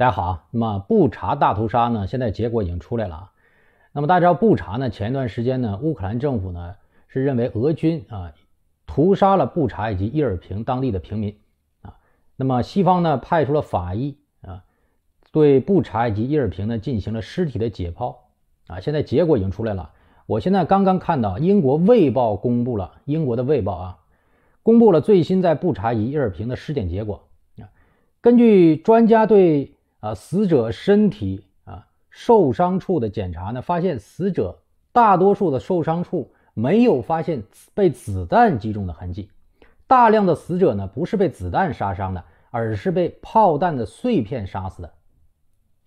大家好啊，那么布查大屠杀呢，现在结果已经出来了啊。那么大家知道布查呢，前一段时间呢，乌克兰政府呢是认为俄军啊屠杀了布查以及伊尔平当地的平民啊。那么西方呢派出了法医啊，对布查以及伊尔平呢进行了尸体的解剖啊。现在结果已经出来了，我现在刚刚看到英国卫报公布了，英国的卫报啊，公布了最新在布查与伊尔平的尸检结果啊。根据专家对啊死者身体啊。受伤处的检查呢，发现死者大多数的受伤处没有发现被子弹击中的痕迹，大量的死者呢不是被子弹杀伤的，而是被炮弹的碎片杀死的。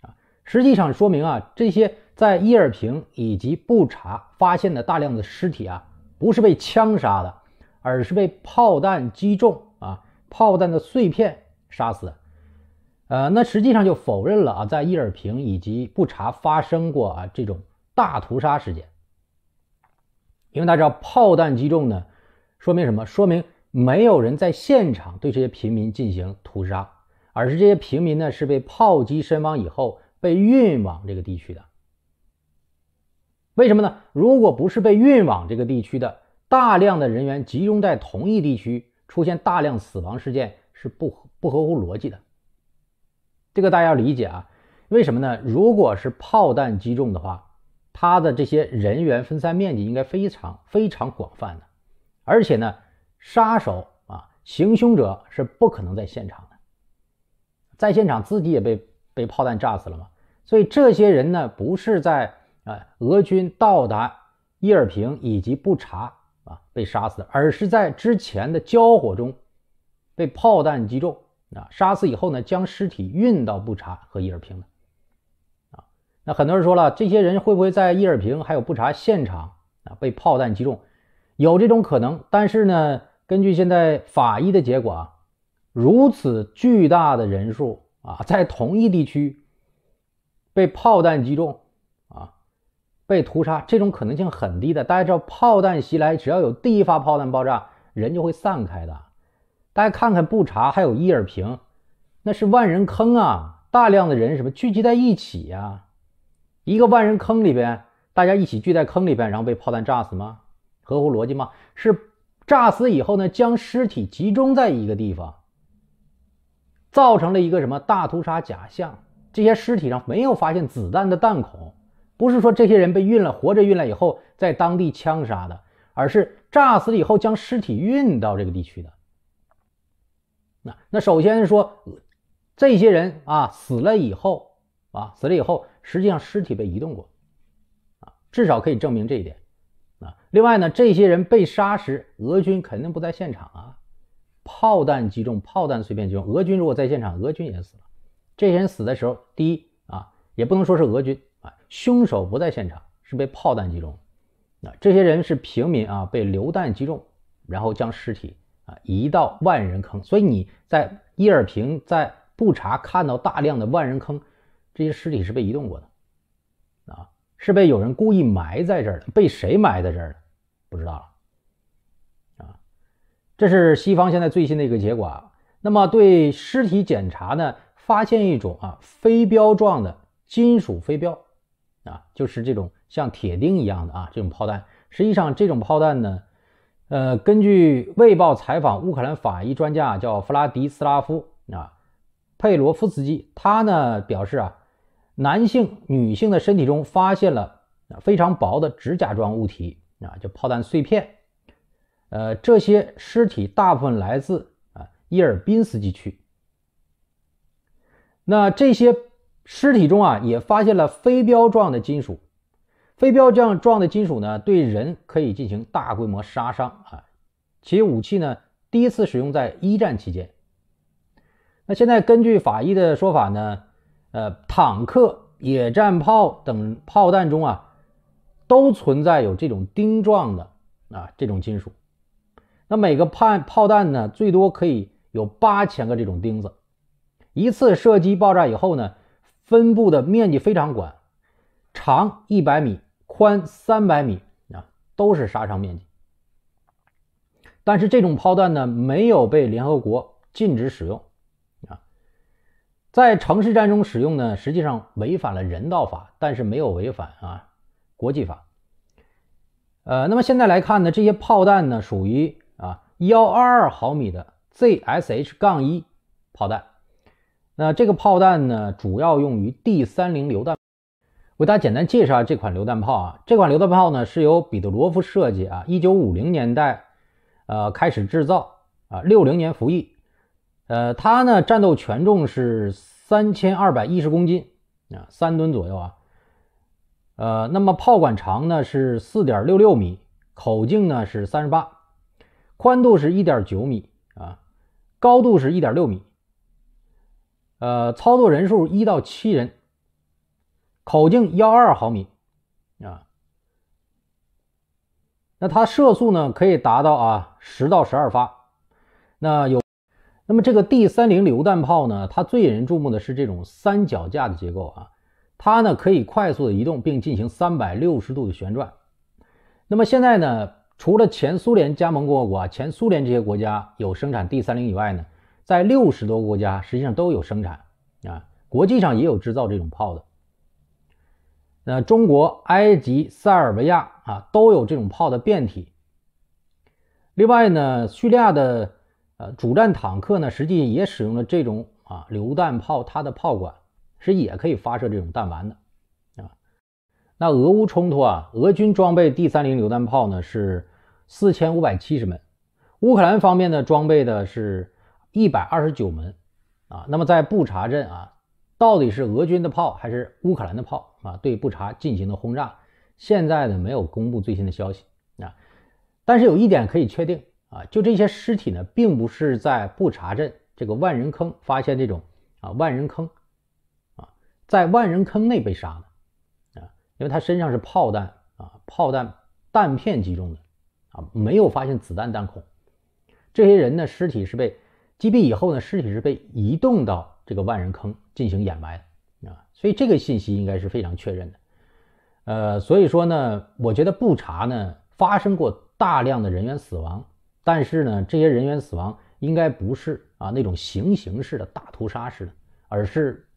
啊，实际上说明啊，这些在伊尔平以及布查发现的大量的尸体啊，不是被枪杀的，而是被炮弹击中啊，炮弹的碎片杀死的。呃，那实际上就否认了啊，在伊尔平以及布查发生过啊这种大屠杀事件，因为大家知道炮弹击中呢，说明什么？说明没有人在现场对这些平民进行屠杀，而是这些平民呢是被炮击身亡以后被运往这个地区的。为什么呢？如果不是被运往这个地区的，大量的人员集中在同一地区，出现大量死亡事件是不不合乎逻辑的。这个大家要理解啊，为什么呢？如果是炮弹击中的话，它的这些人员分散面积应该非常非常广泛的，而且呢，杀手啊，行凶者是不可能在现场的，在现场自己也被被炮弹炸死了嘛，所以这些人呢，不是在啊俄军到达伊尔平以及布查啊被杀死的，而是在之前的交火中被炮弹击中。啊，杀死以后呢，将尸体运到布查和伊尔平的。啊，那很多人说了，这些人会不会在伊尔平还有布查现场啊被炮弹击中？有这种可能，但是呢，根据现在法医的结果啊，如此巨大的人数啊，在同一地区被炮弹击中啊，被屠杀，这种可能性很低的。大家知道，炮弹袭来，只要有第一发炮弹爆炸，人就会散开的。大家看看布查还有伊尔平，那是万人坑啊！大量的人什么聚集在一起呀？一个万人坑里边，大家一起聚在坑里边，然后被炮弹炸死吗？合乎逻辑吗？是炸死以后呢，将尸体集中在一个地方，造成了一个什么大屠杀假象？这些尸体上没有发现子弹的弹孔，不是说这些人被运了，活着运来以后在当地枪杀的，而是炸死了以后将尸体运到这个地区的。那那首先说，这些人啊死了以后啊死了以后，实际上尸体被移动过，啊至少可以证明这一点啊。另外呢，这些人被杀时，俄军肯定不在现场啊，炮弹击中，炮弹碎片击中，俄军如果在现场，俄军也死了。这些人死的时候，第一啊也不能说是俄军啊，凶手不在现场，是被炮弹击中。啊，这些人是平民啊，被榴弹击中，然后将尸体。啊，移到万人坑，所以你在伊尔平、在布查看到大量的万人坑，这些尸体是被移动过的，啊，是被有人故意埋在这儿的，被谁埋在这儿的，不知道了，啊，这是西方现在最新的一个结果啊。那么对尸体检查呢，发现一种啊飞镖状的金属飞镖，啊，就是这种像铁钉一样的啊这种炮弹，实际上这种炮弹呢。呃，根据《卫报》采访乌克兰法医专家叫弗拉迪斯拉夫啊佩罗夫斯基，他呢表示啊，男性、女性的身体中发现了非常薄的指甲状物体啊，就炮弹碎片。呃，这些尸体大部分来自啊伊尔宾斯基区。那这些尸体中啊，也发现了飞镖状的金属。飞镖这样状的金属呢，对人可以进行大规模杀伤啊！其武器呢，第一次使用在一战期间。那现在根据法医的说法呢，呃，坦克、野战炮等炮弹中啊，都存在有这种钉状的啊这种金属。那每个炮炮弹呢，最多可以有八千个这种钉子。一次射击爆炸以后呢，分布的面积非常广。长一百米，宽三百米啊，都是杀伤面积。但是这种炮弹呢，没有被联合国禁止使用啊。在城市战中使用呢，实际上违反了人道法，但是没有违反啊国际法。呃，那么现在来看呢，这些炮弹呢属于啊幺二二毫米的 ZSH 杠一炮弹。那这个炮弹呢，主要用于 D 三零榴弹。为大家简单介绍这款榴弹炮啊，这款榴弹炮呢是由彼得罗夫设计啊，一九五零年代呃开始制造啊，六零年服役。呃，它呢战斗权重是三千二百一十公斤啊，三吨左右啊。呃，那么炮管长呢是四点六六米，口径呢是三十八，宽度是一点九米啊，高度是一点六米。呃，操作人数一到七人，口径幺二毫米啊。那它射速呢可以达到啊十到十二发。那有。那么这个 D 三零榴弹炮呢，它最引人注目的是这种三脚架的结构啊，它呢可以快速的移动并进行三百六十度的旋转。那么现在呢，除了前苏联加盟共和国、前苏联这些国家有生产 D 三零以外呢，在六十多个国家实际上都有生产啊，国际上也有制造这种炮的。那中国、埃及、塞尔维亚啊都有这种炮的变体。另外呢，叙利亚的。呃，主战坦克呢，实际也使用了这种啊榴弹炮，它的炮管是也可以发射这种弹丸的啊。那俄乌冲突啊，俄军装备 D 三零榴弹炮呢是四千五百七十门，乌克兰方面呢装备的是一百二十九门啊。那么在布查镇啊，到底是俄军的炮还是乌克兰的炮啊？对布查进行的轰炸，现在呢没有公布最新的消息啊。但是有一点可以确定。啊，就这些尸体呢，并不是在布查镇这个万人坑发现这种啊万人坑啊，在万人坑内被杀的啊，因为他身上是炮弹啊，炮弹弹片击中的啊，没有发现子弹弹孔。这些人呢，尸体是被击毙以后呢，尸体是被移动到这个万人坑进行掩埋啊，所以这个信息应该是非常确认的。呃，所以说呢，我觉得布查呢发生过大量的人员死亡。但是呢，这些人员死亡应该不是啊那种行刑式的大屠杀式的，而是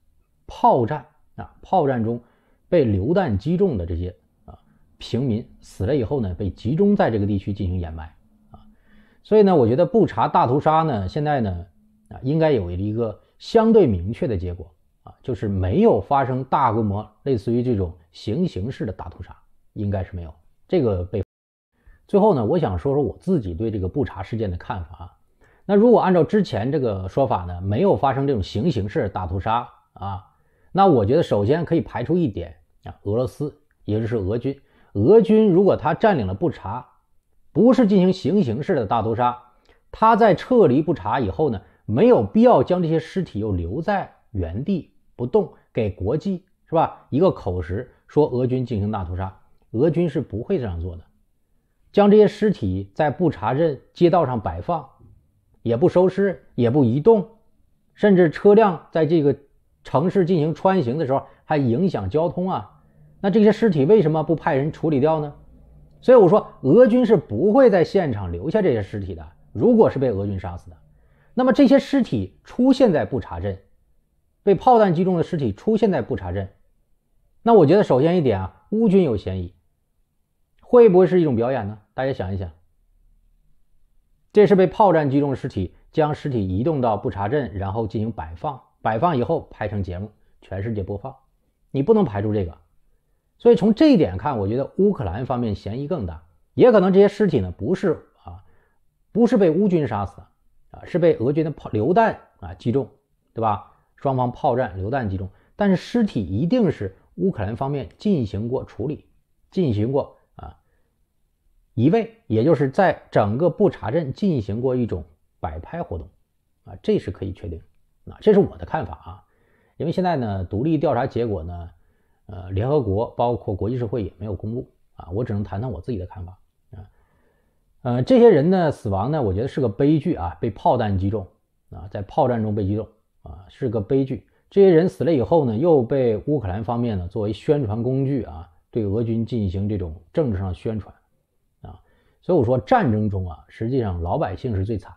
炮战啊炮战中被榴弹击中的这些啊平民死了以后呢，被集中在这个地区进行掩埋啊。所以呢，我觉得布查大屠杀呢，现在呢啊应该有一个相对明确的结果啊，就是没有发生大规模类似于这种行刑式的大屠杀，应该是没有这个被。最后呢，我想说说我自己对这个布查事件的看法啊。那如果按照之前这个说法呢，没有发生这种行刑式大屠杀啊，那我觉得首先可以排除一点啊，俄罗斯也就是俄军，俄军如果他占领了布查，不是进行行刑式的大屠杀，他在撤离布查以后呢，没有必要将这些尸体又留在原地不动，给国际是吧一个口实说俄军进行大屠杀，俄军是不会这样做的。将这些尸体在布查镇街道上摆放，也不收尸，也不移动，甚至车辆在这个城市进行穿行的时候还影响交通啊！那这些尸体为什么不派人处理掉呢？所以我说，俄军是不会在现场留下这些尸体的。如果是被俄军杀死的，那么这些尸体出现在布查镇，被炮弹击中的尸体出现在布查镇，那我觉得首先一点啊，乌军有嫌疑。会不会是一种表演呢？大家想一想，这是被炮弹击中的尸体，将尸体移动到布查镇，然后进行摆放，摆放以后拍成节目，全世界播放。你不能排除这个，所以从这一点看，我觉得乌克兰方面嫌疑更大，也可能这些尸体呢不是啊，不是被乌军杀死的啊，是被俄军的炮榴弹啊击中，对吧？双方炮战榴弹击中，但是尸体一定是乌克兰方面进行过处理，进行过啊。移位，也就是在整个布查镇进行过一种摆拍活动，啊，这是可以确定，啊，这是我的看法啊，因为现在呢，独立调查结果呢，呃，联合国包括国际社会也没有公布，啊，我只能谈谈我自己的看法，呃，这些人呢死亡呢，我觉得是个悲剧啊，被炮弹击中，啊，在炮战中被击中，啊，是个悲剧。这些人死了以后呢，又被乌克兰方面呢作为宣传工具啊，对俄军进行这种政治上宣传啊。所以我说，战争中啊，实际上老百姓是最惨